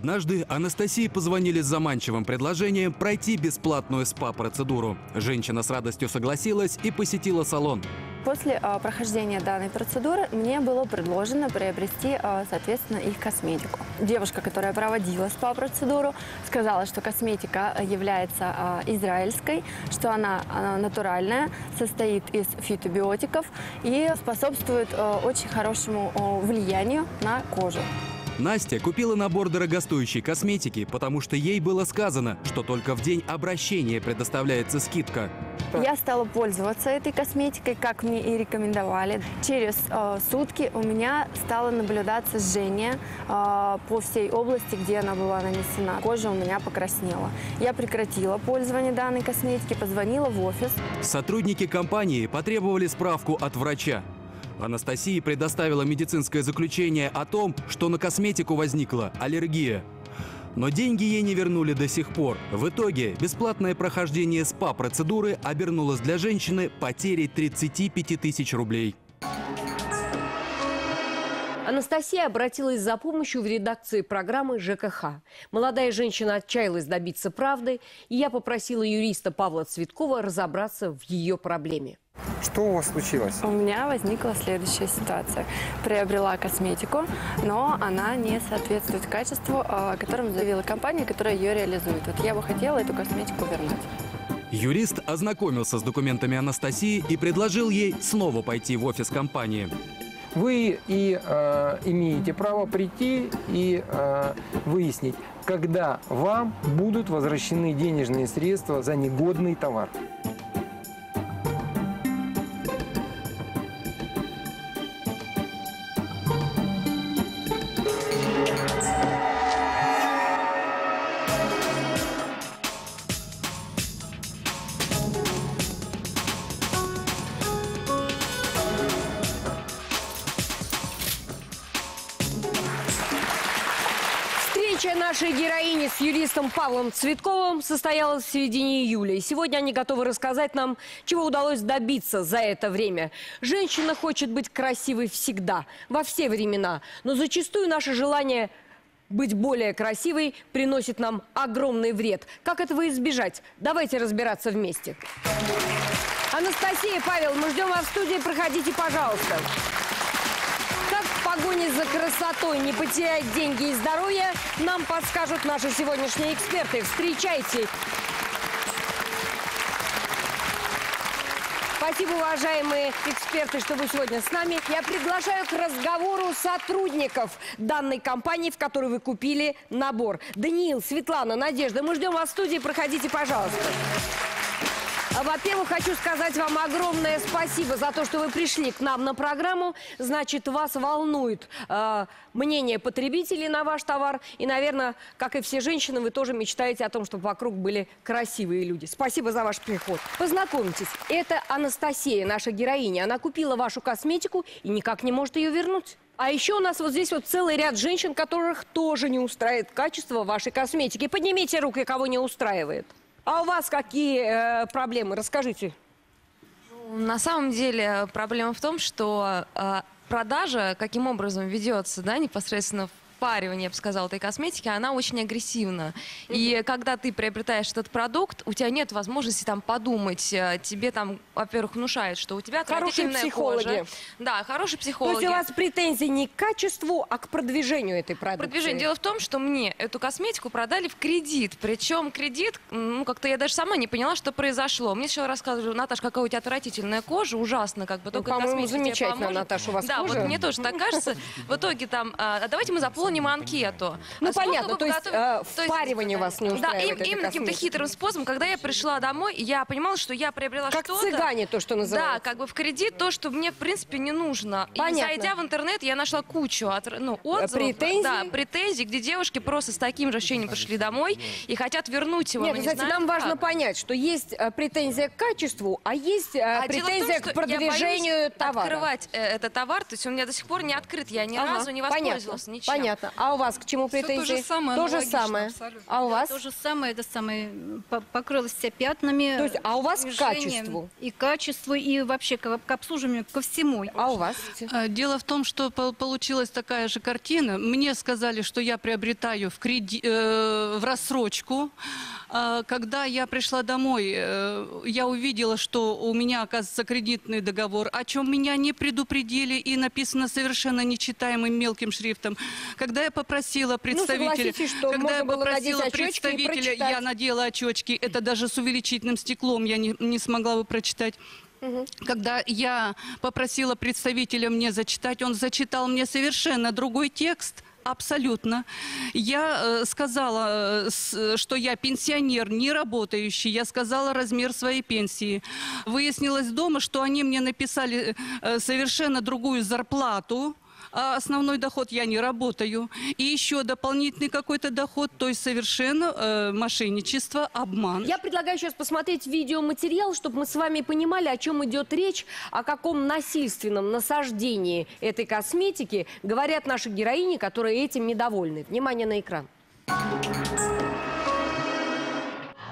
Однажды Анастасии позвонили с заманчивым предложением пройти бесплатную СПА-процедуру. Женщина с радостью согласилась и посетила салон. После а, прохождения данной процедуры мне было предложено приобрести, а, соответственно, их косметику. Девушка, которая проводила СПА-процедуру, сказала, что косметика является а, израильской, что она, она натуральная, состоит из фитобиотиков и способствует а, очень хорошему а, влиянию на кожу. Настя купила набор дорогостоящей косметики, потому что ей было сказано, что только в день обращения предоставляется скидка. Я стала пользоваться этой косметикой, как мне и рекомендовали. Через э, сутки у меня стало наблюдаться жжение э, по всей области, где она была нанесена. Кожа у меня покраснела. Я прекратила пользование данной косметики, позвонила в офис. Сотрудники компании потребовали справку от врача. Анастасия предоставила медицинское заключение о том, что на косметику возникла аллергия. Но деньги ей не вернули до сих пор. В итоге бесплатное прохождение СПА-процедуры обернулось для женщины потерей 35 тысяч рублей. Анастасия обратилась за помощью в редакции программы ЖКХ. Молодая женщина отчаялась добиться правды, и я попросила юриста Павла Цветкова разобраться в ее проблеме. Что у вас случилось? У меня возникла следующая ситуация. Приобрела косметику, но она не соответствует качеству, э, которым заявила компания, которая ее реализует. Вот я бы хотела эту косметику вернуть. Юрист ознакомился с документами Анастасии и предложил ей снова пойти в офис компании. Вы и э, имеете право прийти и э, выяснить, когда вам будут возвращены денежные средства за негодный товар. Юристом Павлом Цветковым состоялась в середине июля. И сегодня они готовы рассказать нам, чего удалось добиться за это время. Женщина хочет быть красивой всегда, во все времена. Но зачастую наше желание быть более красивой приносит нам огромный вред. Как этого избежать? Давайте разбираться вместе. Анастасия, Павел, мы ждем вас в студии. Проходите, пожалуйста. Погоне за красотой не потерять деньги и здоровье, нам подскажут наши сегодняшние эксперты. Встречайте. Спасибо, уважаемые эксперты, что вы сегодня с нами. Я приглашаю к разговору сотрудников данной компании, в которой вы купили набор. Даниил, Светлана, Надежда, мы ждем вас в студии. Проходите, пожалуйста. А, Во-первых, хочу сказать вам огромное спасибо за то, что вы пришли к нам на программу. Значит, вас волнует э, мнение потребителей на ваш товар. И, наверное, как и все женщины, вы тоже мечтаете о том, чтобы вокруг были красивые люди. Спасибо за ваш приход. Познакомьтесь, это Анастасия, наша героиня. Она купила вашу косметику и никак не может ее вернуть. А еще у нас вот здесь вот целый ряд женщин, которых тоже не устраивает качество вашей косметики. Поднимите руки, кого не устраивает. А у вас какие э, проблемы? Расскажите. На самом деле проблема в том, что э, продажа, каким образом ведется, да, непосредственно впаривание, я бы сказала, этой косметики, она очень агрессивна. И когда ты приобретаешь этот продукт, у тебя нет возможности там подумать. э, Тебе там, во-первых, внушают, что у тебя Хорошие отвратительная психологи. кожа. Да, хорошие То психологи. есть у вас претензии не к качеству, а к продвижению этой продукции? Продвижение. Дело в том, что мне эту косметику продали в кредит. Причем кредит, ну, как-то я даже сама не поняла, что произошло. Мне сначала рассказывали, Наташа, какая у тебя отвратительная кожа, ужасно, как бы, Ну, только по-моему, косметика замечательно. Наташа, у вас Да, кожа. вот мне тоже так кажется. В итоге там, а, а давайте мы заполним анкету. Ну, А понятно, то есть, э, то есть, впаривание вас не Да, устраивает им- этой именно каким-то хитрым способом. Когда я пришла домой, я понимала, что я приобрела Как что-то... цыгане, то, что называется. Да, как бы в кредит то, что мне, в принципе, не нужно. Понятно. И зайдя в интернет, я нашла кучу от, ну, отзывов. претензий? Да, претензий, где девушки просто с таким же ощущением пришли домой и хотят вернуть его. Нет, не кстати, знают нам важно как. понять, что есть э, претензия к качеству, а есть э, А том, претензия что к продвижению я боюсь товара. открывать э, этот товар, то есть он у меня до сих пор не открыт, я ни Ага, разу не понятно, воспользовалась ничем. понятно. Понятно. А у вас к чему Всё то претензии? же самое, То же аналогично, самое. абсолютно. А у вас? То же самое, это самое, по- покрылась вся пятнами. То есть, а у вас к движением, качеству? И качеству, и вообще к, к обслуживанию, ко всему. А у вас? А, Дело в том, что пол- получилась такая же картина. Мне сказали, что я приобретаю в, креди- э, в рассрочку. А, Когда я пришла домой, э, я увидела, что у меня, оказывается, кредитный договор, о чем меня не предупредили и написано совершенно нечитаемым мелким шрифтом. Когда я попросила представителя, согласитесь, что когда я попросила представителя, я надела очечки, это даже с увеличительным стеклом я не, не смогла бы прочитать. Когда я попросила представителя мне зачитать, он зачитал мне совершенно другой текст. Абсолютно. Я э, сказала, э, что я пенсионер, не работающий. Я сказала размер своей пенсии. Выяснилось дома, что они мне написали э, совершенно другую зарплату. А основной доход я не работаю. И еще дополнительный какой-то доход, то есть совершенно э, мошенничество, обман. Я предлагаю сейчас посмотреть видеоматериал, чтобы мы с вами понимали, о чем идет речь, о каком насильственном насаждении этой косметики говорят наши героини, которые этим недовольны. Внимание на экран.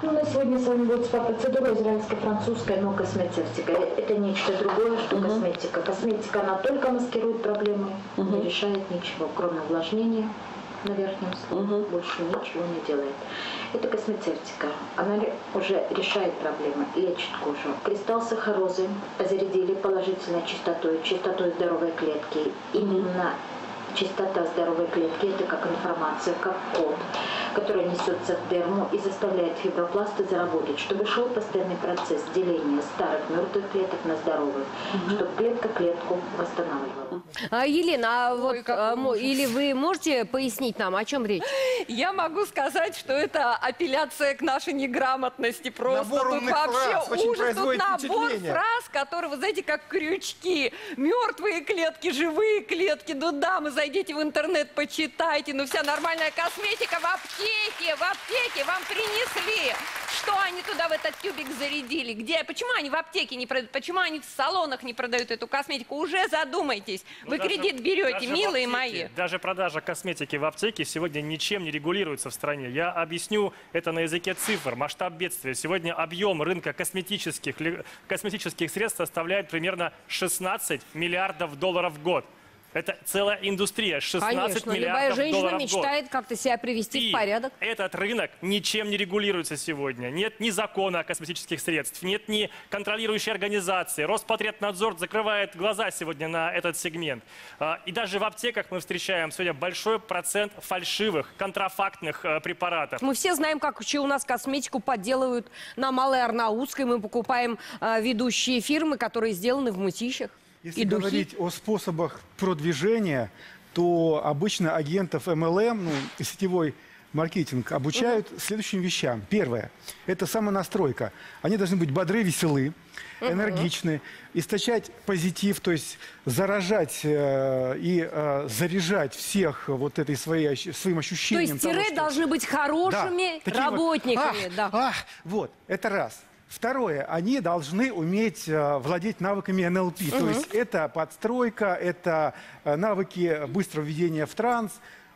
Ну, на сегодня с вами будет спа-процедура израильско-французская, но косметика. Это нечто другое, что косметика. Косметика, она только маскирует проблемы, не решает ничего, кроме увлажнения на верхнем слое. Больше ничего не делает. Это косметика. Она уже решает проблемы, лечит кожу. Кристалл сахарозы зарядили положительной чистотой, чистотой здоровой клетки. Именно Чистота здоровой клетки – это как информация, как код, который несется в дерму и заставляет фибропласты заработать, чтобы шел постоянный процесс деления старых мертвых клеток на здоровых, чтобы клетка клетку восстанавливала. А, Елена, а вот а, или вы можете пояснить нам, о чем речь? Я могу сказать, что это апелляция к нашей неграмотности. Просто Набор тут вообще фраз ужас. Тут набор фраз, которые, вы знаете, как крючки. Мертвые клетки, живые клетки. Ну да, мы зайдите в интернет, почитайте. Ну вся нормальная косметика в аптеке, в аптеке вам принесли. Что они туда в этот тюбик зарядили? Где? Почему они в аптеке не продают? Почему они в салонах не продают эту косметику? Уже задумайтесь. Ну, Вы даже- кредит берете, милые аптеке- мои. Даже продажа косметики в аптеке сегодня ничем не регулируется в стране. Я объясню это на языке цифр. Масштаб бедствия. Сегодня объем рынка косметических, косметических средств составляет примерно 16 миллиардов долларов в год. Это целая индустрия. 16 Конечно, любая миллиардов женщина долларов в год. мечтает как-то себя привести И в порядок. этот рынок ничем не регулируется сегодня. Нет ни закона о косметических средств, нет ни контролирующей организации. Роспотребнадзор закрывает глаза сегодня на этот сегмент. А, И даже в аптеках мы встречаем сегодня большой процент фальшивых, контрафактных э, препаратов. Мы все знаем, как у нас косметику подделывают на Малой Арнаутской. Мы покупаем а, ведущие фирмы, которые сделаны в мытищах. Если и духи. говорить о способах продвижения, то обычно агентов MLM, ну, сетевой маркетинг, обучают следующим вещам. Первое – это самонастройка. Они должны быть бодры, веселы, энергичны, источать позитив, то есть заражать э, и э, заряжать всех вот этой своей, своим То ощущением. есть того, тире что- должны быть хорошими да, такие вот, работниками. «Ах, да. ах». вот, это раз. Второе, они должны уметь э, владеть навыками НЛП. То есть это подстройка, это э, навыки быстрого введения в транс,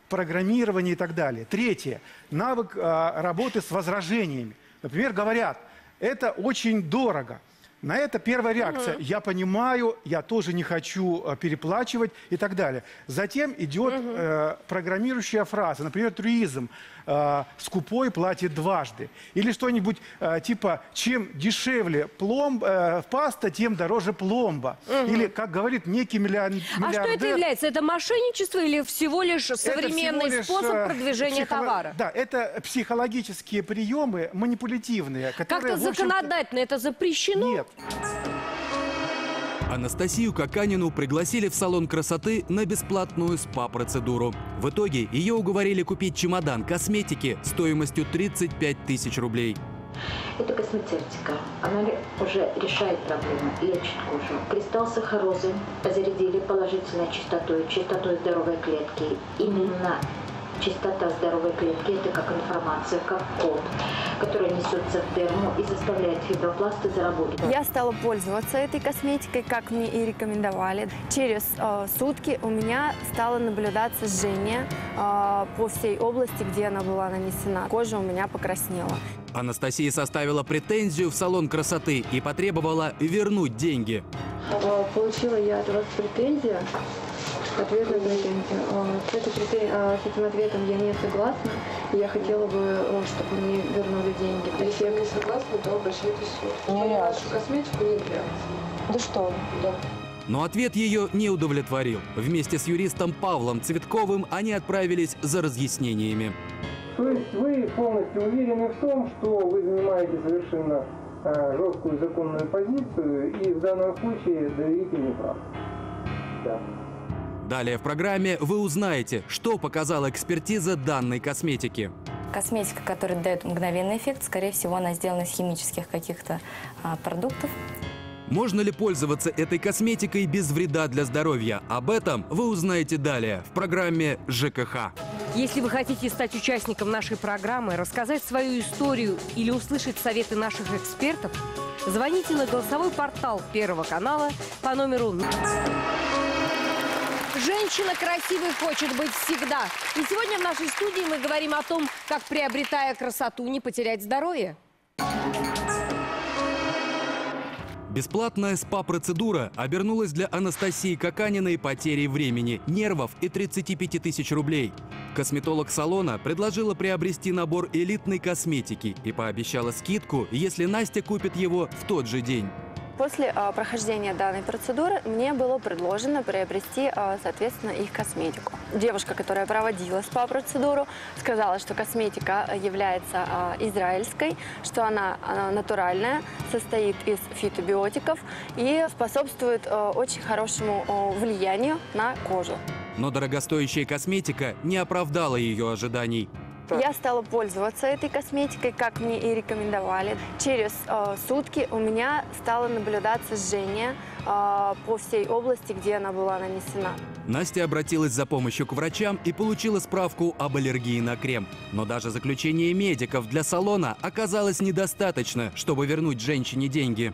программирование и так далее. Третье, навык э, работы с возражениями. Например, говорят, это очень дорого. На это первая реакция. Я понимаю, я тоже не хочу переплачивать и так далее. Затем идет э, программирующая фраза, например, трюизм. Э, скупой платит дважды. Или что-нибудь э, типа, чем дешевле пломб, э, паста, тем дороже пломба. Или, как говорит некий миллион- А что это миллиардер... является? Это мошенничество или всего лишь современный всего лишь, способ э, продвижения психоло- товара? Да, это психологические приемы манипулятивные, Как-то законодательно это запрещено? Нет. Анастасию Каканину пригласили в салон красоты на бесплатную СПА-процедуру. В итоге ее уговорили купить чемодан косметики стоимостью 35 тысяч рублей. Это косметика. Она уже решает проблемы, лечит кожу. Кристалл сахарозы зарядили положительной чистотой, чистотой здоровой клетки. Именно Чистота здоровой клетки – это как информация, как код, который несется в дерму и заставляет фибробласты заработать. Я стала пользоваться этой косметикой, как мне и рекомендовали. Через э, сутки у меня стало наблюдаться жжение э, по всей области, где она была нанесена. Кожа у меня покраснела. Анастасия составила претензию в салон красоты и потребовала вернуть деньги. Э, Получила я от вас претензию, ответ на претензию. Э, С, этой претен- э, с этим ответом я не согласна. и Я хотела бы, э, чтобы мне вернули деньги. То есть я не согласна, то обращайтесь в суд. Нашу косметику не Да что? Да. Но ответ ее не удовлетворил. Вместе с юристом Павлом Цветковым они отправились за разъяснениями. То есть вы полностью уверены в том, что вы занимаете совершенно э, жесткую законную позицию и в данном случае доверитель не прав. Да. Далее в программе вы узнаете, что показала экспертиза данной косметики. Косметика, которая дает мгновенный эффект, скорее всего, она сделана из химических каких-то а, продуктов. Можно ли пользоваться этой косметикой без вреда для здоровья? Об этом вы узнаете далее в программе ЖКХ. Если вы хотите стать участником нашей программы, рассказать свою историю или услышать советы наших экспертов, звоните на голосовой портал Первого канала по номеру... Женщина красивой хочет быть всегда. И сегодня в нашей студии мы говорим о том, как, приобретая красоту, не потерять здоровье. Бесплатная СПА-процедура обернулась для Анастасии Каканиной потерей времени, нервов и 35 тысяч рублей. Косметолог салона предложила приобрести набор элитной косметики и пообещала скидку, если Настя купит его в тот же день. После э, прохождения данной процедуры мне было предложено приобрести, э, соответственно, их косметику. Девушка, которая проводила СПА-процедуру, сказала, что косметика является э, израильской, что она, натуральная, состоит из фитобиотиков и способствует очень хорошему влиянию на кожу. Но дорогостоящая косметика не оправдала ее ожиданий. Я стала пользоваться этой косметикой, как мне и рекомендовали. Через э, сутки у меня стало наблюдаться жжение э, по всей области, где она была нанесена. Настя обратилась за помощью к врачам и получила справку об аллергии на крем. Но даже заключение медиков для салона оказалось недостаточно, чтобы вернуть женщине деньги.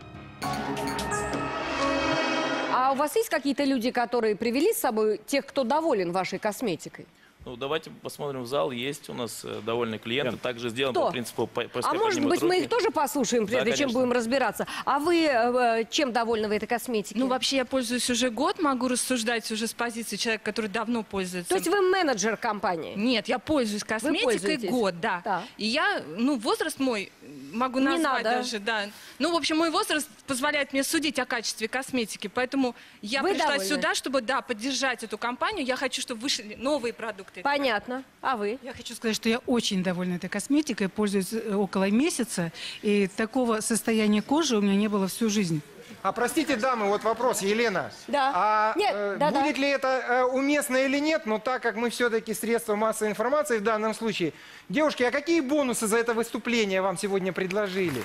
А у вас есть какие-то люди, которые привели с собой тех, кто доволен вашей косметикой? Ну, давайте посмотрим в зал. Есть у нас э, довольные клиенты. Также сделан Кто? по принципу по- А пускай может быть, мы руки. их тоже послушаем, прежде Да, чем будем разбираться. А вы э, чем довольны в этой косметике? Ну, вообще, я пользуюсь уже год, могу рассуждать уже с позиции человека, который давно пользуется. То есть вы менеджер компании? Нет, я пользуюсь косметикой год, да. Да. И я, ну, возраст мой могу Не назвать надо. даже, да. Ну, в общем, мой возраст позволяет мне судить о качестве косметики, поэтому я Вы пришла довольны? сюда, чтобы, да, поддержать эту компанию. Я хочу, чтобы вышли новые продукты. Понятно. А вы? Я хочу сказать, что я очень довольна этой косметикой, пользуюсь э, около месяца, и такого состояния кожи у меня не было всю жизнь. А простите, дамы, вот вопрос, Елена. Да. А Нет, э, да, да. будет ли это э, уместно или нет, но так как мы все-таки средства массовой информации в данном случае. Девушки, а какие бонусы за это выступление вам сегодня предложили?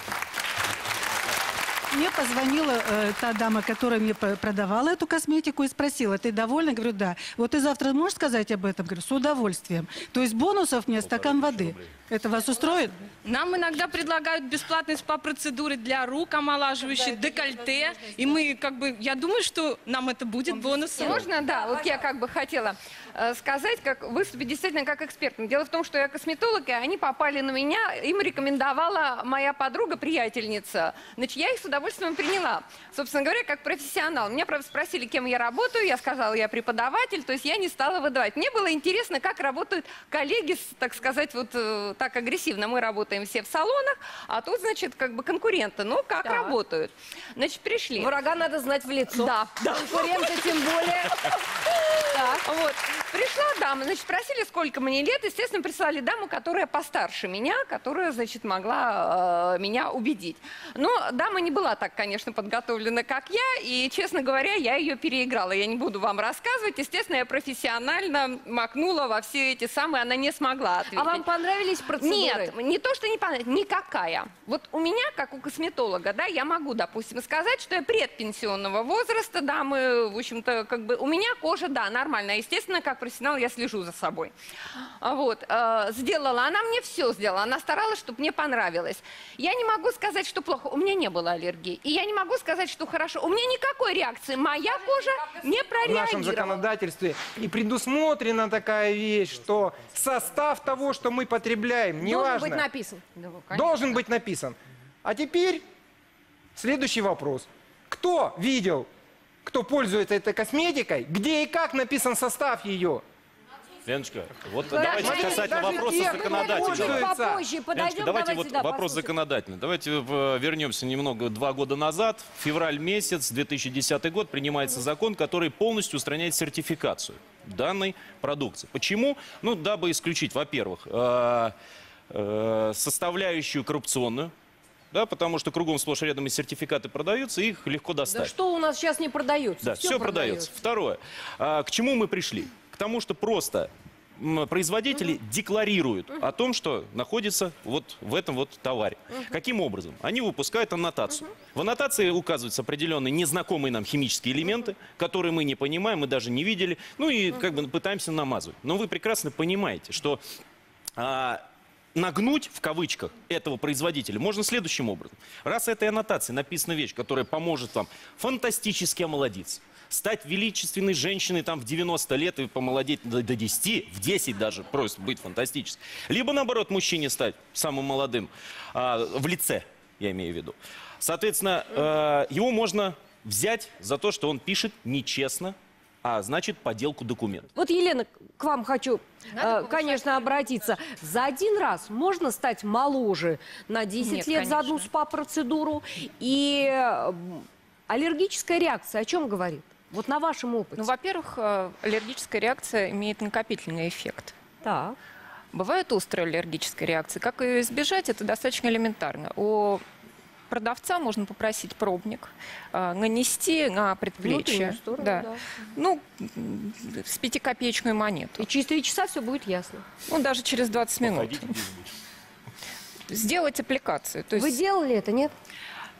Мне позвонила э, та дама, которая мне продавала эту косметику, и спросила, ты довольна? Говорю, да. Вот ты завтра можешь сказать об этом? Говорю, с удовольствием. То есть бонусов мне стакан воды. Это вас устроит? Нам иногда предлагают бесплатные СПА-процедуры для рук, омолаживающие, декольте. И мы, как бы, я думаю, что нам это будет бонусом. Можно, да, вот я как бы хотела сказать, как выступить действительно как эксперт. Дело в том, что я косметолог, и они попали на меня, им рекомендовала моя подруга, приятельница. Значит, я их с удовольствием приняла. Собственно говоря, как профессионал. Меня, правда, спросили, кем я работаю. Я сказала, я преподаватель, то есть я не стала выдавать. Мне было интересно, как работают коллеги, так сказать, вот э, так агрессивно. Мы работаем все в салонах, а тут, значит, как бы конкуренты. Ну, как Так. работают. Значит, пришли. Врага надо знать в лицо. Да, да. Конкурента тем более. Так. Вот. Пришла дама, значит, спросили, сколько мне лет. Естественно, прислали даму, которая постарше меня, которая, значит, могла э, меня убедить. Но дама не была так, конечно, подготовлена, как я. И, честно говоря, я ее переиграла. Я не буду вам рассказывать. Естественно, я профессионально макнула во все эти самые. Она не смогла ответить. А вам понравились процедуры? Нет, не то, что не понравилось, никакая. Вот у меня, как у косметолога, да, я могу, допустим, сказать, что я предпенсионного возраста, да, мы, в общем-то, как бы, у меня кожа, да, нормальная. Естественно, как профессионал, я слежу за собой. А Вот, э, сделала, она мне все сделала, она старалась, чтобы мне понравилось. Я не могу сказать, что плохо, у меня не было аллергии. И я не могу сказать, что хорошо. У меня никакой реакции, моя кожа не В нашем прореагировала. законодательстве и предусмотрена такая вещь, что состав того, что мы потребляем, Должен неважно, быть написан. должен быть написан. А теперь следующий вопрос. Кто видел, кто пользуется этой косметикой, где и как написан состав ее? Леночка, вот Даже- давайте касательно даже вопроса те, кто законодательного. Попозже подойдем, Леночка, давайте, давайте, вот да, вопрос послушаем. законодательный. Давайте в- вернемся немного два года назад. В февраль месяц 2010 год принимается закон, который полностью устраняет сертификацию данной продукции. Почему? Ну, дабы исключить, во-первых, э, э, составляющую коррупционную, да, потому что кругом сплошь рядом и сертификаты продаются, их легко Да достать. что у нас сейчас не продается? Да, все, продается. Второе. А, к чему мы пришли? К тому, что просто производители декларируют о том, что находится вот в этом вот товаре. Каким образом? Они выпускают аннотацию. В аннотации указываются определенные незнакомые нам химические элементы, которые мы не понимаем, мы даже не видели, ну и как бы пытаемся намазывать. Но вы прекрасно понимаете, что а, нагнуть, в кавычках, этого производителя можно следующим образом. Раз этой аннотации написана вещь, которая поможет вам фантастически омолодиться, стать величественной женщиной там в 90 лет и помолодеть до, до 10, в 10 даже, просто быть фантастически. Либо наоборот, мужчине стать самым молодым а, в лице, я имею в виду. Соответственно, э, его можно взять за то, что он пишет нечестно, а значит подделку документов. Вот, Елена, к вам хочу, э, конечно, обратиться. За один раз можно стать моложе на 10 Нет, лет за одну конечно. СПА-процедуру? И э, аллергическая реакция о чем говорит? Вот на вашем опыте. Ну, во-первых, э, аллергическая реакция имеет накопительный эффект. Так. Бывают острые аллергические реакции. Как ее избежать, это достаточно элементарно. У продавца можно попросить пробник э, нанести на предплечье. Сторону, да. да. Ну, с пятикопеечную монету. И через три часа все будет ясно. Ну, даже через 20 минут. Сделать аппликацию. То есть... Вы делали это, нет?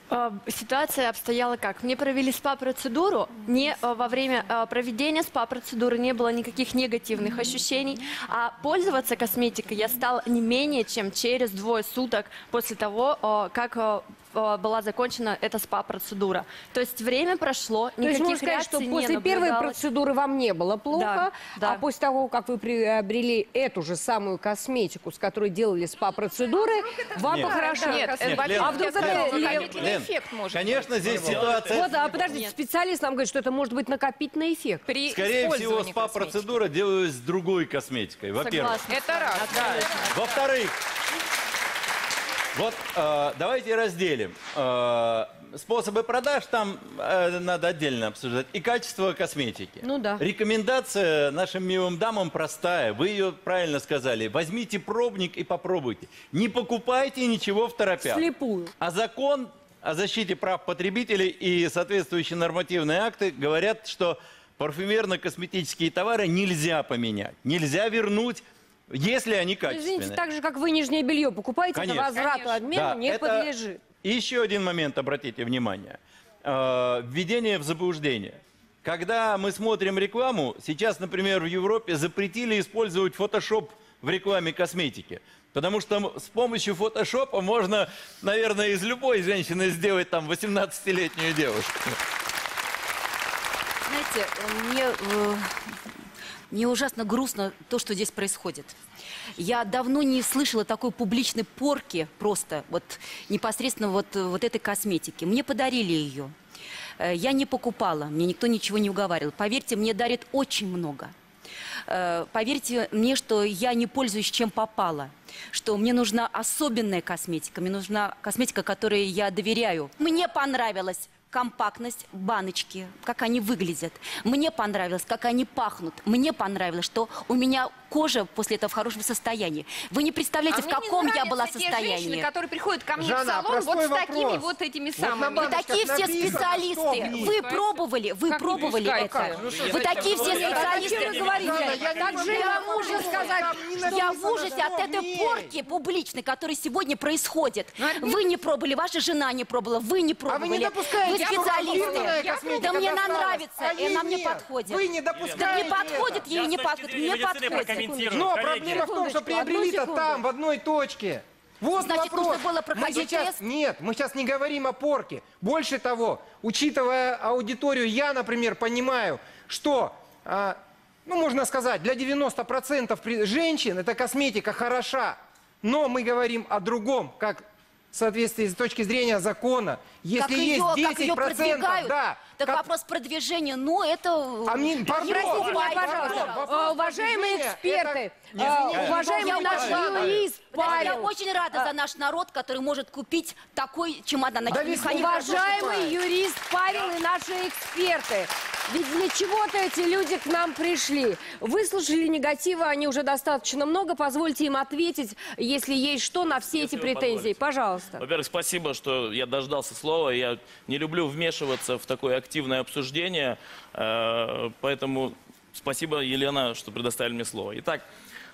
Э, Ситуация обстояла как? Мне провели СПА-процедуру, не э, во время проведения СПА-процедуры не было никаких негативных ощущений, а пользоваться косметикой я стала не менее чем через двое суток после того, как э, была закончена эта СПА-процедура. То есть время прошло, То есть никаких можно сказать, что реакций не после первой наблюдалось. процедуры вам не было плохо, Да, да. а после того, как вы приобрели эту же самую косметику, с которой делали СПА-процедуры, вам Нет. похорошело. Нет, Лен, а вдруг это накопительный Лен, эффект может Конечно, здесь ситуация... Вот, а подождите, специалист нам говорит, что это может быть накопительный эффект. При Скорее всего, использовании СПА-процедура делалась с другой косметикой, во-первых. Это раз, да. Во-вторых, вот э, давайте разделим. Э, способы продаж там э, надо отдельно обсуждать. И качество косметики. Ну да. Рекомендация нашим милым дамам простая. Вы ее правильно сказали. Возьмите пробник и попробуйте. Не покупайте ничего в торопях. Слепую. А закон о защите прав потребителей и соответствующие нормативные акты говорят, что парфюмерно-косметические товары нельзя поменять, нельзя вернуть, если они качественные. Извините, так же, как вы нижнее белье покупаете, Конечно. это возврату обмену Да, не это- подлежит. И еще один момент, обратите внимание. Э, Введение в заблуждение. Когда мы смотрим рекламу, сейчас, например, в Европе запретили использовать фотошоп в рекламе косметики. Потому что с помощью фотошопа можно, наверное, из любой женщины сделать там 18-летнюю девушку. Знаете, мне, э, мне ужасно грустно то, что здесь происходит. Я давно не слышала такой публичной порки просто вот непосредственно вот, вот этой косметики. Мне подарили ее. Э, Я не покупала, мне никто ничего не уговаривал. Поверьте, мне дарят очень много. Э, Поверьте мне, что я не пользуюсь чем попало, что мне нужна особенная косметика, мне нужна косметика, которой я доверяю. Мне понравилась компактность баночки, как они выглядят. Мне понравилось, как они пахнут. Мне понравилось, что у меня кожа после этого в хорошем состоянии. Вы не представляете, А в не каком я была состоянии. женщины, которые приходят ко мне Жанна, в салон вот простой с такими вопрос. вот этими Вот самыми. Вы такие все специалисты. Вы пробовали, вы Как пробовали не это. пускай, ну Вы зачем такие вы все специалисты. Зачем вы говорите? Я Так же я могу сказать. Я в ужасе от этой порки публичной, которая сегодня происходит. Вы не пробовали, ваша жена не пробовала, вы не пробовали. допускаете что фирменная специалисты. Да мне она нравится, а и она мне подходит. Вы не Да допускаете мне подходит, это. ей не подходит, мне подходит. Прокомментирую. Но Коллеги. проблема в том, что Секундочку, одну приобрели-то секунду. там, в одной точке. Вот Значит, вопрос. нужно было мы проходить сейчас, тест? Нет, мы сейчас не говорим о порке. Больше того, учитывая аудиторию, я, например, понимаю, что, а, ну, можно сказать, для 90% при- женщин эта косметика хороша. Но мы говорим о другом, как в соответствии с точки зрения закона. Если как есть ее, 10%, как ее продвигают, да, так как- вопрос продвижения, ну это... А мне- пардон, Простите меня, пардон, пожалуйста, вопрос э, уважаемые эксперты, это- э, Извините, уважаемый я наш очень- юрист Знаете, Я очень рада за наш народ, который может купить такой чемодан. Да весь Уважаемый юрист Павел и наши эксперты, ведь для чего-то эти люди к нам пришли. Выслушали негатива, они уже достаточно много. Позвольте им ответить, если есть что, на все эти вы претензии. позволите. Пожалуйста. Во-первых, спасибо, что я дождался слова. Я не люблю вмешиваться в такое активное обсуждение, э, поэтому спасибо, Елена, что предоставили мне слово. Итак,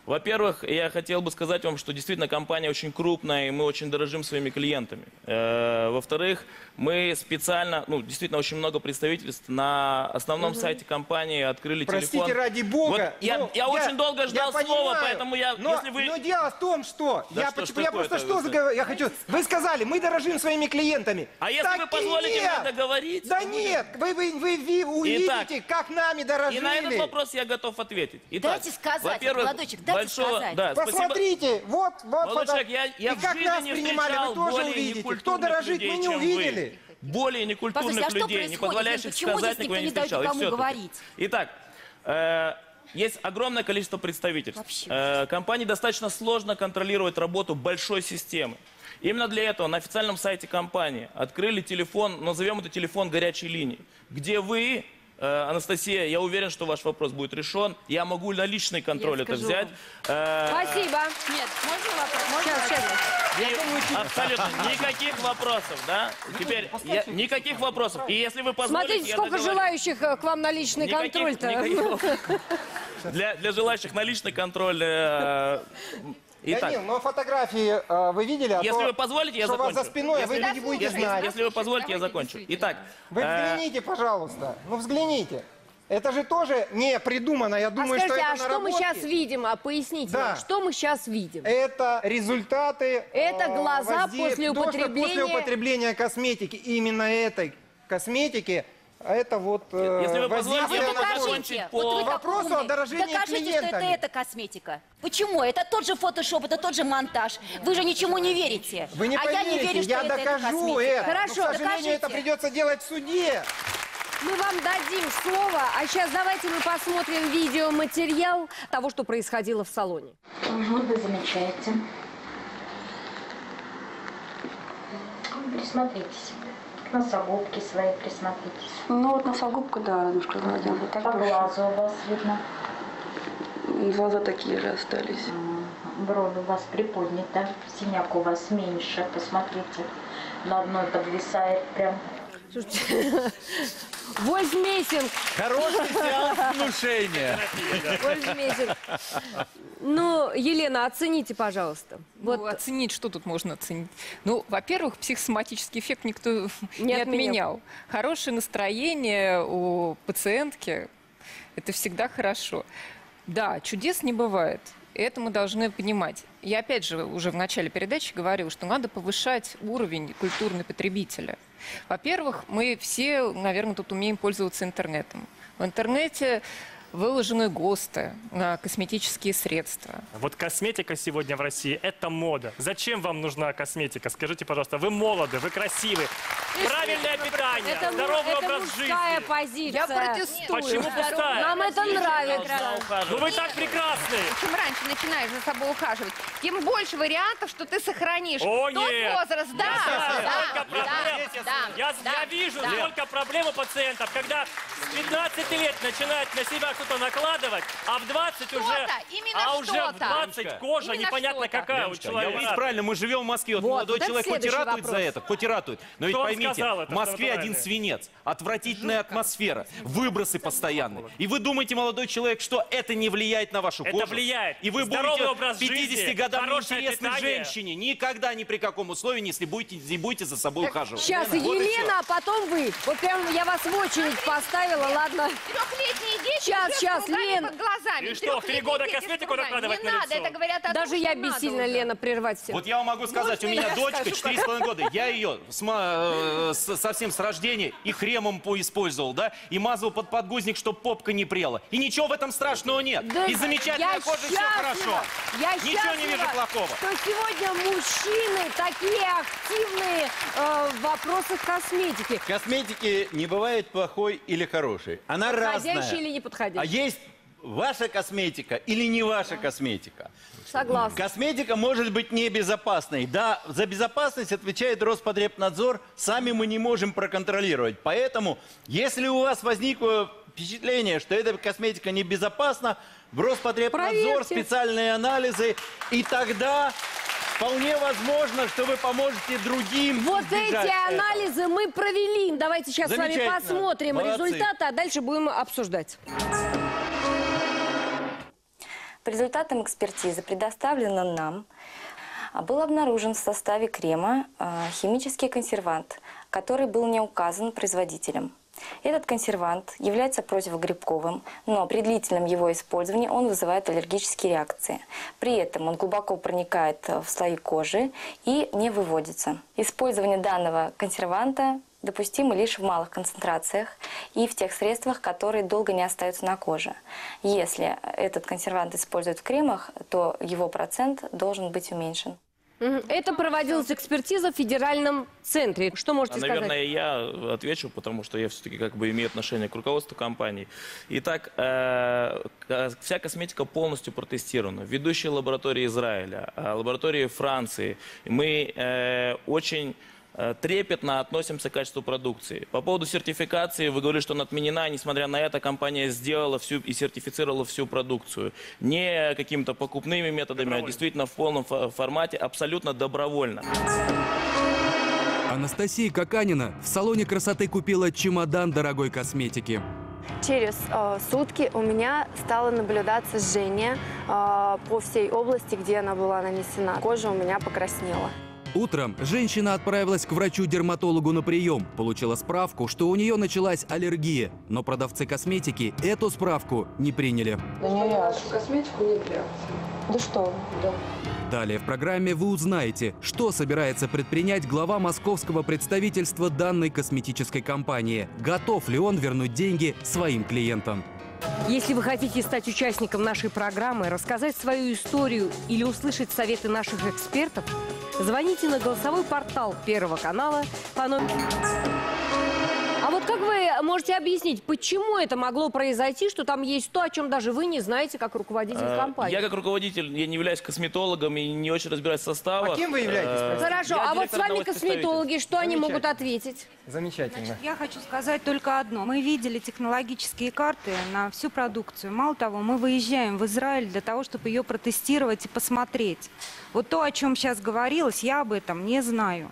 во-первых, я хотел бы сказать вам, что действительно компания очень крупная, и мы очень дорожим своими клиентами. Э, Во-вторых, мы специально, ну, действительно, очень много представительств на основном Мгм. сайте компании открыли Простите, телефон. ради бога. Вот я, но я очень долго ждал слова, понимаю, поэтому я, но, если вы... но дело в том, что Да я, что почему- я просто что вы- заговор- я хочу. Вы сказали, мы дорожим своими клиентами. А если Так вы позволите нет. мне договорить? Да нет, вы, вы, вы, вы увидите, Итак, как нами дорожили. И на этот вопрос я готов ответить. Итак, Дайте сказать, молодочек, дайте большого- сказать. Да, спасибо. Посмотрите, вот, вот. Фото- человек, я, я и как нас не принимали, вы тоже более увидите. Кто дорожит, людей, мы не увидели. Вы. Более некультурных Послушайте, а что людей, не позволяющих Почему сказать, никто не не дает встречал. Всё-таки. говорить? Итак, э, есть огромное количество представительств. Э, компании достаточно сложно контролировать работу большой системы. Именно для этого на официальном сайте компании открыли телефон, назовем это телефон горячей линии, где вы, Анастасия, я уверен, что ваш вопрос будет решен. Я могу на личный контроль Я это скажу взять. Э, Спасибо. Нет, можно вопрос? Сейчас, сейчас. абсолютно никаких вопросов, да? Теперь я- никаких вопросов. И если вы позволите, Смотрите, сколько желающих э, к вам на личный контроль-то. Для, для желающих на личный контроль. э, Итак, Данил, но фотографии э, вы видели? А если то, вы позволите, я что закончу. у вас за спиной, а вы Если- люди будете если- знать. Если вы позволите, я закончу. Итак, Вы э, взгляните, пожалуйста. Ну взгляните. Это же тоже не придумано. Я А думаю, скажите, что а это что мы наработки. сейчас видим? А поясните, Да. нам, что мы сейчас видим? Это результаты... Это э, глаза возде- после то, что употребления- После употребления косметики. Именно этой косметики. А это вот э, Если вы позволите, воздействие я на могу кожу. закончить Вот вы по... как вопросу умный. о дорожении Докажите, что это клиентами. эта косметика. Почему? Это тот же фотошоп, это тот же монтаж. Вы же ничему не верите. Вы не а поверите, я не верю, что я это, докажу косметика. это. Хорошо, Но, к сожалению, докажите. это придется делать в суде. Мы вам дадим слово, а сейчас давайте мы посмотрим видеоматериал того, что происходило в салоне. Угу, вы замечаете. Присмотритесь. К носогубке своей присмотритесь. Ну вот носогубка, да, немножко гладила. Так По глазу у вас видно. Глаза такие же остались. Брови у вас приподняты. Синяк у вас меньше. Посмотрите. На одной подвисает прям. Вольф Мессинг. Хороший сеанс внушения. Вольф Мессинг. Ну, Елена, оцените, пожалуйста. Вот. оценить, что тут можно оценить? Ну, во-первых, психосоматический эффект никто не, Не отменял. отменял. Хорошее настроение у пациентки – это всегда хорошо. Да, чудес не бывает. Это мы должны понимать. Я опять же уже в начале передачи говорила, что надо повышать уровень культуры потребителя. Во-первых, мы все, наверное, тут умеем пользоваться интернетом. В интернете выложены ГОСТы на косметические средства. Вот косметика сегодня в России – это мода. Зачем вам нужна косметика? Скажите, пожалуйста, вы молоды, вы красивы. Правильное питание, Это, здоровый это образ мужская жизни. позиция. Я протестую. Почему пустая? Нам это нравится. Ну вы так прекрасны. Чем раньше начинаешь за собой ухаживать, тем больше вариантов, что ты сохранишь О, тот нет. возраст. Да, Я да, да, проблем. да, я, да, я вижу, да. сколько проблем у пациентов, когда с 15 лет начинают на себя 19 накладывать, а в 20 уже... Что-то, именно а уже в что-то. 20 кожа Именно непонятно что-то. какая у Яночка, я человека. ведь правильно, мы живем в Москве. Вот, Вот, молодой вот это человек хоть и ратует за вопрос. это, хоть и ратует. Но ведь Кто поймите, сказал это, в Москве один свинец, отвратительная атмосфера, выбросы постоянные. И вы думаете, молодой человек, что это не влияет на вашу Это кожу? влияет. И вы Здоровый будете образ 50 жизни, годам хорошее неинтересны питание. женщине. Никогда, ни при каком условии, если будете, не будете за собой ухаживать. Сейчас Вот. Елена, а потом вы. Вот прям я вас в очередь поставила, ладно. Трехлетние дети Сейчас, сейчас, Лен. под глазами. И что, в три года косметику накладывать Не на надо, лицо? это говорят о Даже я уже. Лена, прервать всех. Вот я вам могу сказать, у меня дочка скажу, 4,5 года, я ее э, с- совсем с рождения и хремом поиспользовал, да, и мазал под подгузник, чтобы попка не прела. И ничего в этом страшного нет. Да и замечательная я кожа, все хорошо. Я Ничего не вижу плохого. Что сегодня мужчины такие активные э, в вопросах косметики. Косметики не бывает плохой или хорошей. Она разная. Подходящие или А есть ваша косметика или не ваша косметика. Согласна. Косметика может быть небезопасной. Да, за безопасность отвечает Роспотребнадзор. Сами мы не можем проконтролировать. Поэтому, если у вас возникло впечатление, что эта косметика небезопасна, в Роспотребнадзор Проверьте. специальные анализы, и тогда вполне возможно, что вы поможете другим Вот эти этого. анализы мы провели. Давайте сейчас с вами посмотрим Молодцы. результаты, а дальше будем обсуждать. По результатам экспертизы, предоставленной нам, был обнаружен в составе крема а, химический консервант, который был не указан производителем. Этот консервант является противогрибковым, но при длительном его использовании он вызывает аллергические реакции. При этом он глубоко проникает в слои кожи и не выводится. Использование данного консерванта допустимо лишь в малых концентрациях и в тех средствах, которые долго не остаются на коже. Если этот консервант используют в кремах, то его процент должен быть уменьшен. Это проводилась экспертиза в федеральном центре. Что можете А, сказать? Наверное, я отвечу, потому что я все-таки как бы имею отношение к руководству компании. Итак, э, вся косметика полностью протестирована. Ведущие лаборатории Израиля, э, лаборатории Франции. Мы э, очень трепетно относимся к качеству продукции. По поводу сертификации, вы говорили, что она отменена, несмотря на это, компания сделала всю и сертифицировала всю продукцию. Не какими-то покупными методами, а действительно в полном фо- формате, абсолютно добровольно. Анастасия Каканина в салоне красоты купила чемодан дорогой косметики. Через э, сутки у меня стало наблюдаться жжение э, по всей области, где она была нанесена. Кожа у меня покраснела. Утром женщина отправилась к врачу-дерматологу на прием, получила справку, что у нее началась аллергия, но продавцы косметики эту справку не приняли. Да не я. Косметику нет реакции. Да что? Да. Далее в программе вы узнаете, что собирается предпринять глава московского представительства данной косметической компании. Готов ли он вернуть деньги своим клиентам? Если вы хотите стать участником нашей программы, рассказать свою историю или услышать советы наших экспертов, звоните на голосовой портал Первого канала по номеру... А вот как вы можете объяснить, почему это могло произойти, что там есть то, о чем даже вы не знаете, как руководитель Э, компании? Я как руководитель, я не являюсь косметологом и не очень разбираюсь в составах. А кем вы являетесь, Э, Хорошо, я а вот с вами косметологи, что они могут ответить? Замечательно. Я хочу сказать только одно. Мы видели технологические карты на всю продукцию. Мало того, мы выезжаем в Израиль для того, чтобы ее протестировать и посмотреть. Вот то, о чем сейчас говорилось, я об этом не знаю.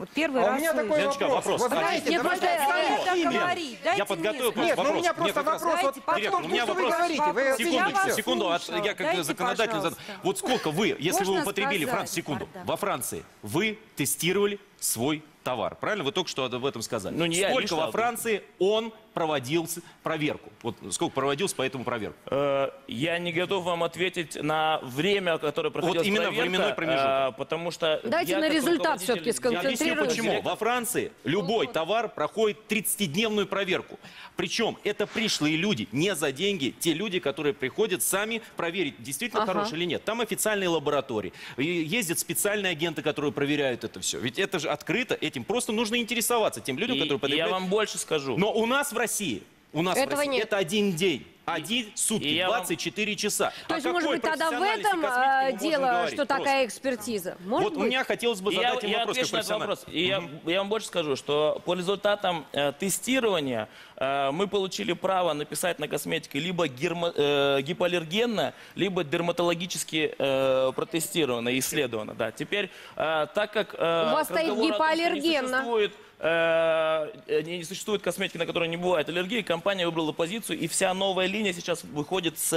Вот первый А у раз меня слышу. такой Леночка, вопрос. вопрос. Вот знаете, Нет, давайте просто, э, имя. говорить. Я подготовил мне Нет, ну у вопрос. меня просто вопрос. Вот Дайте, Директор, у меня вы вопрос. говорите? Вы- Я Секунду, вас секунду. От-. Я как Дайте, законодатель... пожалуйста. Вот сколько вы, если Можно вы употребили, сказать, Франц, секунду, Варда? во Франции вы тестировали свой товар, правильно? Вы только что об этом сказали. Ну, не я, Сколько лично, во а- Франции он проводил проверку? Вот сколько проводился по этому проверку? Э, Я не готов вам ответить на время, которое проходила Вот именно проверка, временной промежуток. э, потому что Дайте на результат все-таки Я объясню почему. Во Франции любой товар проходит 30-дневную проверку. Причем это пришлые люди, не за деньги, те люди, которые приходят сами проверить, действительно Ага. хороший или нет. Там официальные лаборатории, ездят специальные агенты, которые проверяют это все. Ведь это же открыто, этим просто нужно интересоваться тем людям, И- которые и я вам больше скажу. Но у нас в России, у нас Этого в России нет. это один день. Один сутки, и я вам- 24 часа. То О есть, может быть, тогда в этом э, дело, говорить? что Просто. такая экспертиза? Может Вот у быть? меня хотелось бы Я, задать им я вопрос. как отвечу на этот профессионал. вопрос. И я, я вам больше скажу, что по результатам э, тестирования э, мы получили право написать на косметике либо гермо- э, гипоаллергенно, либо дерматологически э, протестировано, исследовано. Да. Теперь, э, так как... э, У вас стоит гипоаллергенно. существует, э, не, существует косметики, на которой не бывает аллергии, компания выбрала позицию, и вся новая линия сейчас выходит с,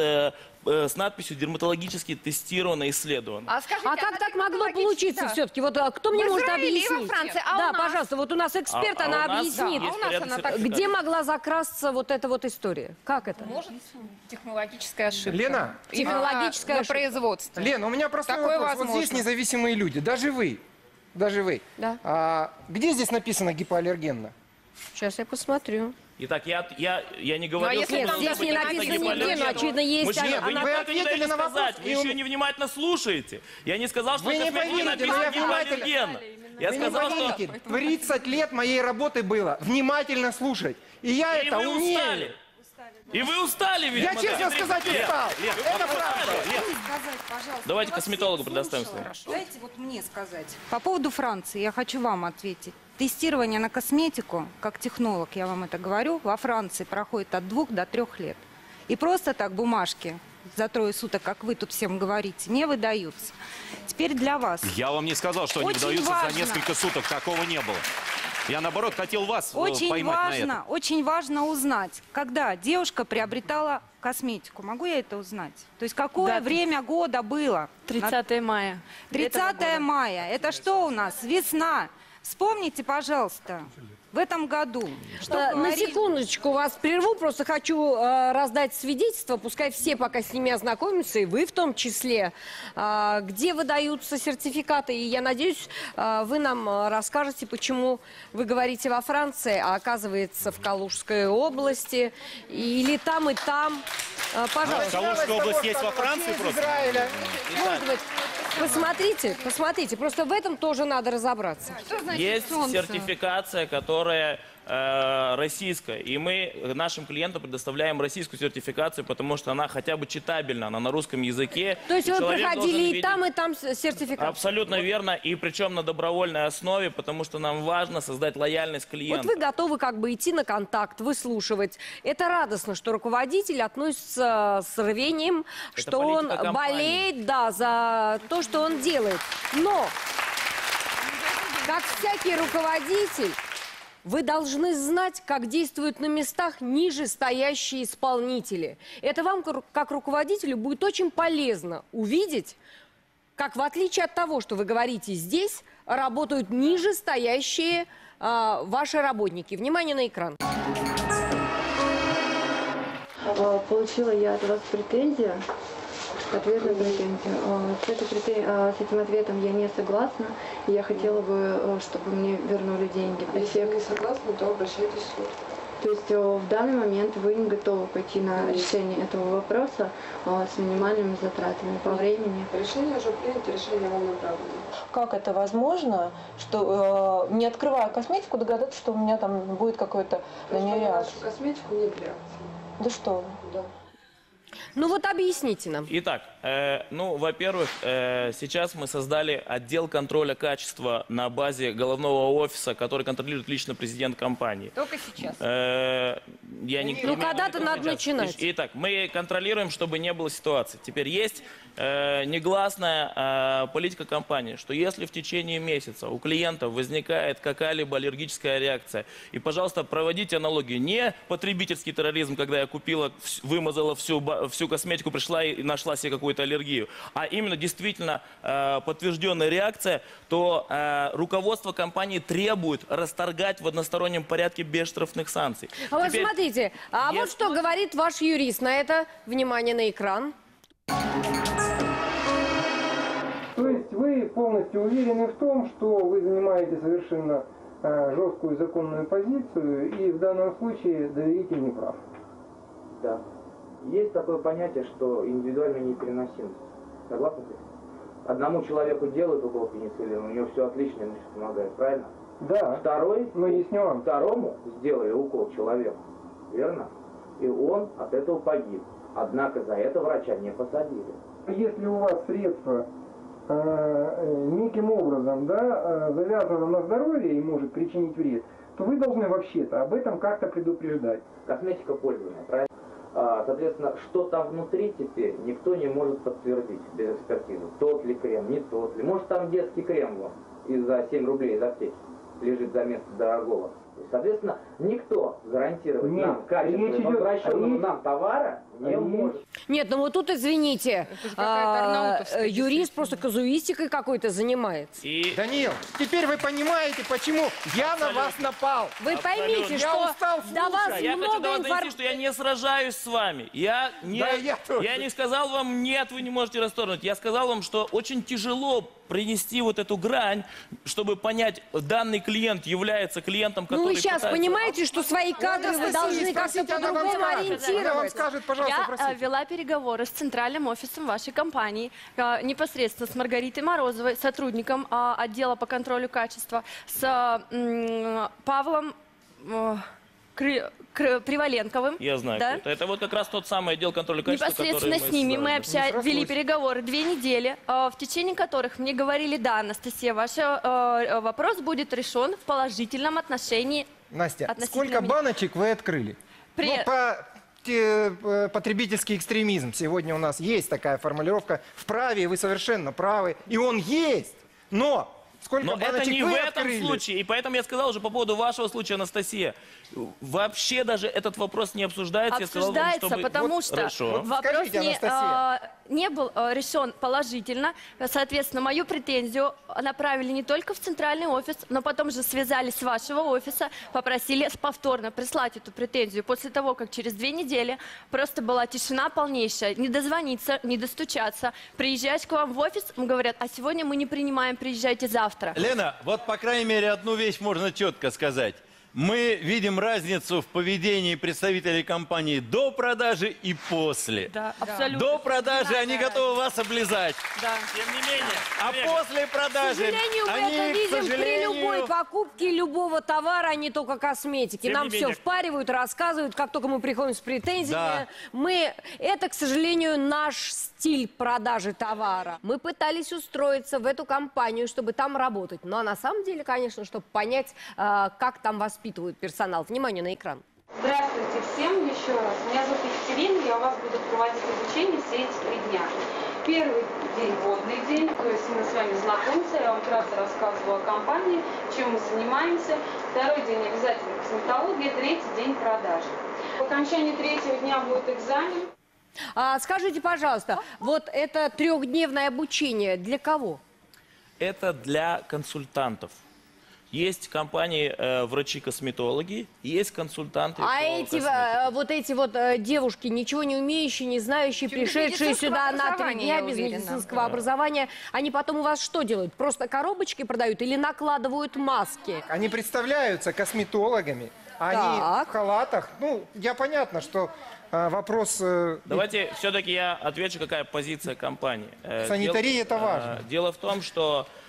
э, с надписью «дерматологически тестировано, исследовано». А, как так могло получиться все-таки? Вот а, кто мне В может Израиле во объяснить? Франции, а да, нас? пожалуйста, вот у нас эксперт, А- а она нас объяснит. есть А у нас она так Где могла закрасться вот эта вот история? Как это? Может, технологическая ошибка. Лена, Технологическая на ошибка. производстве. Лена, у меня простой Такое вопрос. Вот здесь возможно. независимые люди, даже вы, даже вы. Да. А, где здесь написано гипоаллергенно? Сейчас я посмотрю. Итак, я, я, я не говорю, если что там должно здесь не написано нигде, но, гипоаллергия. очевидно, есть Мужчина, она- вы, не- она- вы не ответили на вопрос, сказать, вы и он- еще невнимательно слушаете. Я не сказал, что Вы не написано но я внимательно- гипоаллергенно. Я Вы не сказал, что... поймите, 30 лет моей работы было внимательно слушать. И я И это умею. устали. И вы устали, видимо. Я честно да. сказать Лен, устал. Это вопрос правда. Лен, сказать, пожалуйста. Давайте косметологу предоставим слово. Дайте вот мне сказать. По поводу Франции я хочу вам ответить. Тестирование на косметику, как технолог, я вам это говорю, во Франции проходит от двух до трех лет. И просто так бумажки за трое суток, как вы тут всем говорите, не выдаются. Теперь для вас. Я вам не сказал, что они Очень выдаются за важно. несколько суток. Такого не было. Я, наоборот, хотел вас э, Очень поймать на важно, этом. очень важно узнать, когда девушка приобретала косметику. Могу я это узнать? То есть какое Дата. время года было? 30 мая. 30 мая. Это что у нас? Весна. Вспомните, пожалуйста, в этом году. Что Э, На секундочку вас прерву, просто хочу э, раздать свидетельства, пускай все пока с ними ознакомятся, и вы в том числе, А, где выдаются сертификаты. И я надеюсь, а, вы нам э, расскажете, почему вы говорите во Франции, а оказывается в Калужской области, или там и там. Э, Пожалуйста. Калужская область есть во Франции просто? Израиля. Может быть, посмотрите, посмотрите, просто в этом тоже надо разобраться. Есть сертификация, которая э, российская. И мы нашим клиентам предоставляем российскую сертификацию, потому что она хотя бы читабельна, она на русском языке. То есть И вы проходили и видеть- там, и там с- сертификат? Абсолютно верно, и причем на добровольной основе, потому что нам важно создать лояльность Вот клиента. вы готовы как бы идти на контакт, выслушивать. Это радостно, что руководитель относится с рвением, Это что он компании. болеет, да, за то, что он делает. Но, как всякий руководитель, вы должны знать, как действуют на местах ниже стоящие исполнители. Это вам, как ру- как руководителю, будет очень полезно увидеть, как в отличие от того, что вы говорите здесь, работают ниже стоящие а, ваши работники. Внимание на экран. Получила я от вас претензию, ответную претензию. А, С, этой претен- а, с этим ответом я не согласна, и я хотела бы, э, чтобы мне вернули деньги. Если вы не согласны, то обращайтесь в суд. То есть э, в данный момент вы не готовы пойти на решение этого вопроса э, с минимальными затратами по времени. Решение уже принято, решение вам направлено. Как это возможно, что э, не открывая косметику, догадаться, что у меня там будет какой-то на нее реакция? косметику нет реакции. Да что вы. Ну вот объясните нам. Итак, э, ну, во-первых, э, сейчас мы создали отдел контроля качества на базе головного офиса, который контролирует лично президент компании. Только сейчас. Э, я не, Ну, когда-то не- надо сейчас. начинать. Итак, мы контролируем, чтобы не было ситуации. Теперь есть э, негласная э, политика компании, что если в течение месяца у клиента возникает какая-либо аллергическая реакция, и, пожалуйста, проводите аналогию, не потребительский терроризм, когда я купила, вымазала всю, всю косметику, пришла и нашла себе какую-то аллергию, а именно действительно э, подтвержденная реакция, то э, руководство компании требует расторгать в одностороннем порядке без штрафных санкций. А вот Теперь- смотрите, а вот что говорит ваш юрист на это. Внимание на экран. Есть вы полностью уверены в том, что вы занимаете совершенно э, жесткую законную позицию и в данном случае доверитель не прав. Да. Есть такое понятие, что индивидуальная непереносимость. Согласны с этим? Одному человеку делают укол пенициллина, у него все отлично, ему все помогает, правильно? Да. Второй, но есть нюанс. Второму сделали укол человеку, верно? И он от этого погиб. Однако за это врача не посадили. Если у вас средство э, э, неким образом да, э, завязано на здоровье и может причинить вред, то вы должны вообще-то об этом как-то предупреждать. Косметика пользования, правильно? А, Соответственно, что там внутри теперь, никто не может подтвердить без экспертизы. Тот ли крем, не тот ли. Может там детский крем вон, из за 7 рублей из аптеки лежит за место дорогого. Соответственно, никто гарантировать Нет, нам качество возвращенного речь- нам товара. Нет, ну вот тут, извините, а, юрист просто казуистикой какой-то занимается. И... Данил, теперь вы понимаете, почему я на вас напал. Вы поймите, Я что устал до вас. Я хочу много до вас донести, информации. что я не сражаюсь с вами. Я не, Да, я тоже. не сказал вам, нет, вы не можете расторгнуть. Я сказал вам, что очень тяжело принести вот эту грань, чтобы понять, данный клиент является клиентом, который Ну вы сейчас пытается- понимаете, что свои кадры вы должны как-то вам по-другому скажет. Она вам ориентировать. скажет, пожалуйста, Я простите. э, вела переговоры с центральным офисом вашей компании, э, непосредственно с Маргаритой Морозовой, сотрудником э, отдела по контролю качества, с Павлом Кры- Кры- Приваленковым. Я знаю, да? это. Это вот как раз тот самый отдел контроля качества, Непосредственно с ними мы обща- вели переговоры две недели, э, в течение которых мне говорили, да, Анастасия, ваш э, э, вопрос будет решен в положительном отношении. Настя, сколько меня. баночек вы открыли? При- Ну, по э, потребительский экстремизм. Сегодня у нас есть такая формулировка. Вправе, и вы совершенно правы. И он есть. Но сколько Но это не вы в этом открыли? случае. И поэтому я сказал уже по поводу вашего случая, Анастасия. Вообще даже этот вопрос не обсуждается. Я сказал вам, Обсуждается, чтобы- потому Вот, что Хорошо. вопрос Скажите, не, э, не был э, решен положительно. Соответственно, мою претензию направили не только в центральный офис, но потом же связались с вашего офиса, попросили повторно прислать эту претензию после того, как через две недели просто была тишина полнейшая, не дозвониться, не достучаться, приезжать к вам в офис, им говорят, а сегодня мы не принимаем, приезжайте завтра. Лена, вот по крайней мере одну вещь можно четко сказать. Мы видим разницу в поведении представителей компании до продажи и после. Да, абсолютно. До продажи они готовы вас облизать. Да. Тем не менее, А после К продажи сожалению, мы они, это к видим при сожалению, любой покупке любого товара, а не только косметики. Тем Нам все менее- впаривают, рассказывают, как только мы приходим с претензиями. Да. Мы, это, к сожалению, наш стиль продажи товара. Мы пытались устроиться в эту компанию, чтобы там работать. Ну а на самом деле, конечно, чтобы понять, э, как там воспитывают персонал. Внимание на экран. Здравствуйте всем еще раз. Меня зовут Екатерина, я у вас буду проводить обучение все эти три дня. Первый день вводный день, то есть мы с вами знакомимся, я вам вкратце рассказываю о компании, чем мы занимаемся. Второй день обязательно косметология, третий день продажи. По окончании третьего дня будет экзамен. А, скажите, пожалуйста, вот это трехдневное обучение для кого? это для консультантов. Есть компании э, врачи-косметологи, есть консультанты. А по эти, э, вот эти вот э, девушки, ничего не умеющие, не знающие, без пришедшие сюда на три дня без уверена. медицинского Да. образования, они потом у вас что делают? Просто коробочки продают или накладывают маски? Они представляются косметологами. Они Так. в халатах. Ну, я понятно, что э, вопрос... э, Давайте все-таки я отвечу, какая позиция компании. Э, Санитария дел- это важно. э, Дело в том, что э,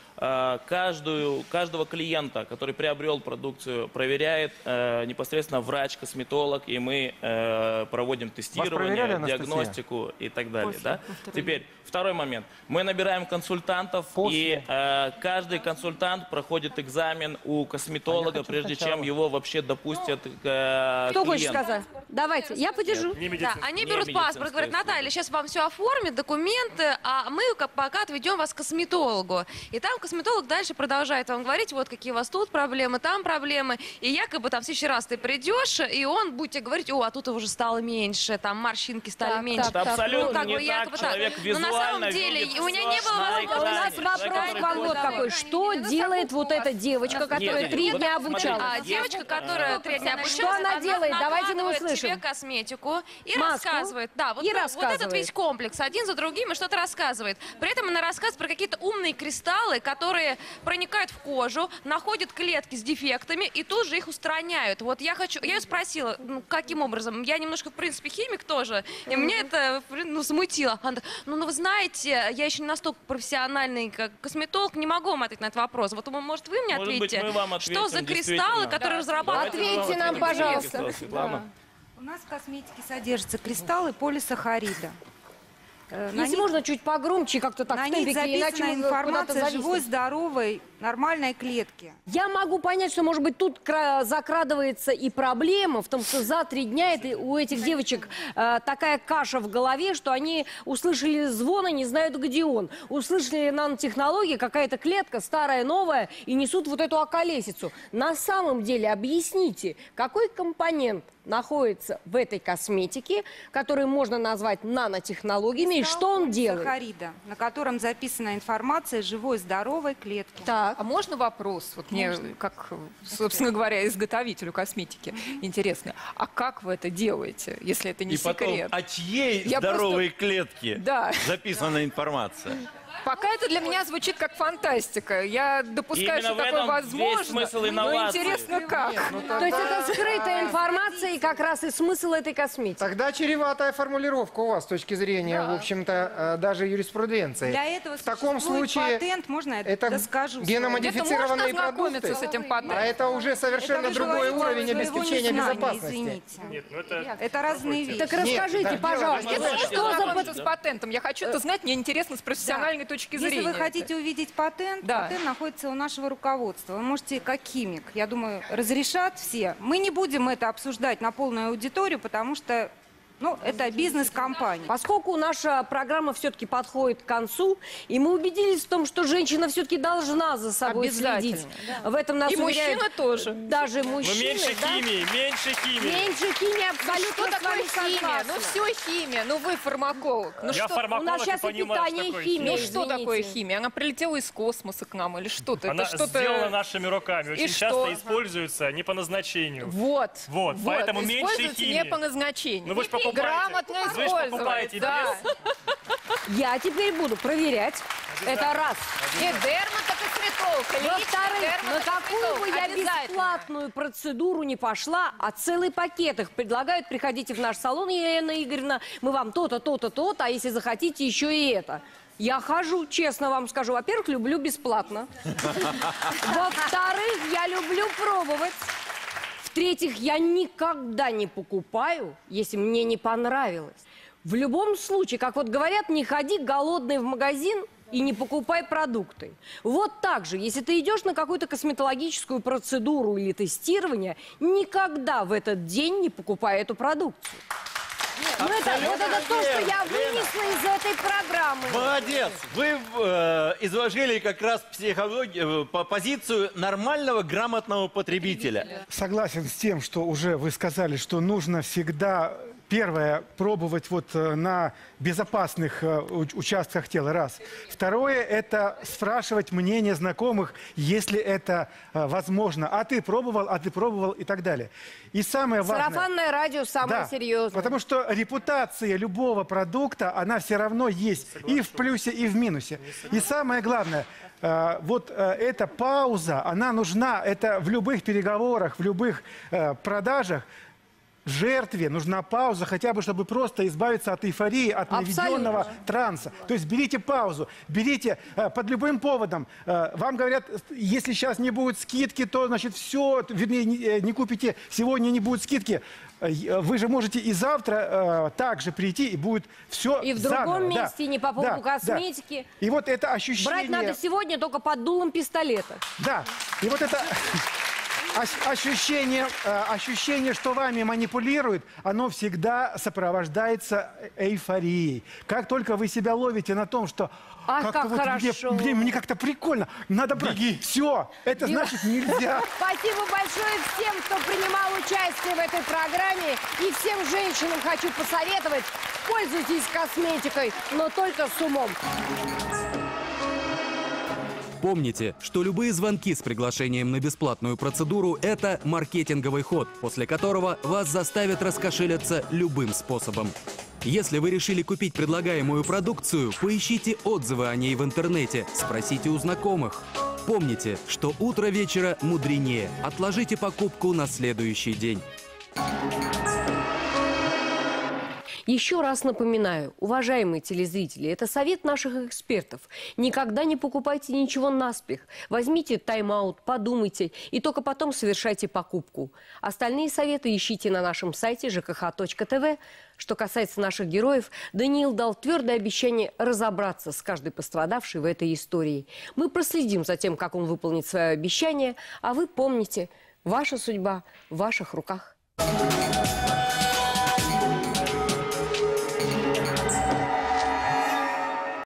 каждую, каждого клиента, который приобрел продукцию, проверяет э, непосредственно врач-косметолог, и мы э, проводим тестирование, диагностику и так далее. После, да? Теперь, второй момент. Мы набираем консультантов, и э, каждый консультант проходит экзамен у косметолога, прежде чем его вообще допустят к э, Кто хочет клиенту. сказать? Давайте, я подержу. Да, они не берут паспорт, говорят. Наталья, сейчас вам все оформят, документы, а мы пока отведем вас к косметологу. И там косметолог дальше продолжает вам говорить, вот какие у вас тут проблемы, там проблемы. И якобы там в следующий раз ты придешь, и он будет тебе говорить, о, а тут уже стало меньше, там морщинки стали Так, меньше. так, Это так. абсолютно Ну, как не бы так. якобы Человек Но на самом деле у меня не было возможности. У нас вопрос вам вот какой. Что делает вот эта девочка, которая три дня обучалась? А девочка, которая три дня обучалась, Что она делает? Давайте мы услышим. тебе косметику и рассказывает. Да, вот, ну, этот весь комплекс один за другим и что-то рассказывает. При этом она рассказывает про какие-то умные кристаллы, которые проникают в кожу, находят клетки с дефектами и тут же их устраняют. Вот я хочу, я ее спросила, ну, каким образом? Я немножко, в принципе, химик тоже, и меня это ну, смутило. Она так, ну, ну, вы знаете, я еще не настолько профессиональный как косметолог, не могу вам ответить на этот вопрос. Вот, может, вы мне Может быть, ответите, мы вам что ответим, за кристаллы, которые Да. разрабатывают? Ответьте нам, ответим. пожалуйста. Светлана. У нас в косметике содержатся кристаллы полисахарида. Э, Если них- можно, чуть погромче, как-то так на них иначе записана куда-то информация живой, здоровой, нормальной клетки. Я могу понять, что, может быть, тут кра- закрадывается и проблема в том, что за три дня это, у этих девочек э, такая каша в голове, что они услышали звон и не знают, где он. Услышали нанотехнологии, какая-то клетка, старая, новая, и несут вот эту околесицу. На самом деле, объясните, какой компонент находится в этой косметике, который можно назвать нанотехнологиями, и что он делает? Сахарида, на котором записана информация живой, здоровой клетки. Так. А можно вопрос? Вот мне, Можно. как, собственно говоря, изготовителю косметики, интересно. А как вы это делаете, если это не И потом, секрет? о чьей Я здоровой клетке Да. записана информация? Пока это для меня звучит как фантастика. Я допускаю, Именно что в такое этом возможно. смысл но инноваций. интересно, как. То есть это скрытая информация и как раз и смысл этой косметики. Тогда чреватая формулировка у вас с точки зрения, в общем-то, э, даже юриспруденции. Для этого в таком существует случае патент, можно я это доскажу? геномодифицированные Это можно ознакомиться продукты, с этим патентом? а это уже совершенно Это вы другой говорите уровень своего обеспечения незнания, безопасности. Извините. Нет, ну это... Это разные вещи. Так расскажите, да, пожалуйста, дело- что за пат- с патентом. Я хочу это знать, мне интересно с профессиональной точки Если зрения. вы хотите увидеть патент, Да. патент находится у нашего руководства. Вы можете как химик, я думаю, разрешат все. Мы не будем это обсуждать на полную аудиторию, потому что ну, это бизнес-компания. Поскольку наша программа все-таки подходит к концу, и мы убедились в том, что женщина все-таки должна за собой следить. В этом нас И уверяют мужчина тоже. Даже Ну, мужчины. меньше да? химии, меньше химии. Меньше химии, Ну абсолютно что с такое химия? согласна. Ну все химия. Ну вы фармаколог. Ну Я что, фармаколог у нас сейчас и что питание, и такое химия. ну что извините. такое химия? Она прилетела из космоса к нам или что-то? Она это что-то... сделана нашими руками, очень И часто что? используется не по назначению. Вот. Вот, поэтому меньше химии. не по назначению. Ну вы ж покупаете. Грамотно Вы ж использовать. покупаете да. Я теперь буду проверять. Это раз. И дерматокосметолог. или Во-вторых, личный на какую бы я бесплатную процедуру не пошла, а целый пакет их предлагают, приходите в наш салон, Елена Игоревна, мы вам то-то, то-то, то-то, а если захотите, еще и это. Я хожу, честно вам скажу. Во-первых, люблю бесплатно. Во-вторых, я люблю пробовать. В-третьих, я никогда не покупаю, если мне не понравилось. В любом случае, как вот говорят, не ходи голодный в магазин и не покупай продукты. Вот так же, если ты идешь на какую-то косметологическую процедуру или тестирование, никогда в этот день не покупай эту продукцию. Ну, это, вот это то, что я вынесла из этой программы. Молодец! Вы э, изложили как раз психологию, э, по- позицию нормального, грамотного потребителя. Согласен с тем, что уже вы сказали, что нужно всегда первое пробовать вот э, на безопасных э, уч- участках тела, раз. Второе это спрашивать мнение знакомых, если это э, возможно. А ты пробовал, а ты пробовал и так далее. И самое важное. Сарафанное радио самое Да, серьезное. Потому что репутация любого продукта, она все равно есть и в плюсе, и в минусе. И самое главное, вот эта пауза, она нужна, это в любых переговорах, в любых продажах, жертве нужна пауза, хотя бы, чтобы просто избавиться от эйфории, от Абсолютно. наведенного транса. То есть берите паузу, берите э, под любым поводом. Э, вам говорят, если сейчас не будет скидки, то, значит, все, вернее, не, э, не купите, сегодня не будет скидки. Э, э, Вы же можете и завтра э, также прийти, и будет все И в другом заново. Да. месте, не по поводу Да, да. косметики. И вот это ощущение... Брать надо сегодня только под дулом пистолета. Да, и вот это ощ- ощущение, э, ощущение, что вами манипулируют, оно всегда сопровождается эйфорией. Как только вы себя ловите на том, что Ах, как-то как вот мне, хорошо. мне- мне как-то прикольно, надо брать. Все, это значит нельзя. Спасибо большое всем, кто принимал участие в этой программе. И всем женщинам хочу посоветовать, пользуйтесь косметикой, но только с умом. Помните, что любые звонки с приглашением на бесплатную процедуру – это маркетинговый ход, после которого вас заставят раскошелиться любым способом. Если вы решили купить предлагаемую продукцию, поищите отзывы о ней в интернете, спросите у знакомых. Помните, что утро вечера мудренее. Отложите покупку на следующий день. Еще раз напоминаю, уважаемые телезрители, это совет наших экспертов. Никогда не покупайте ничего наспех. Возьмите тайм-аут, подумайте и только потом совершайте покупку. Остальные советы ищите на нашем сайте жкх.тв. Что касается наших героев, Даниил дал твердое обещание разобраться с каждой пострадавшей в этой истории. Мы проследим за тем, как он выполнит свое обещание, а вы помните, ваша судьба в ваших руках.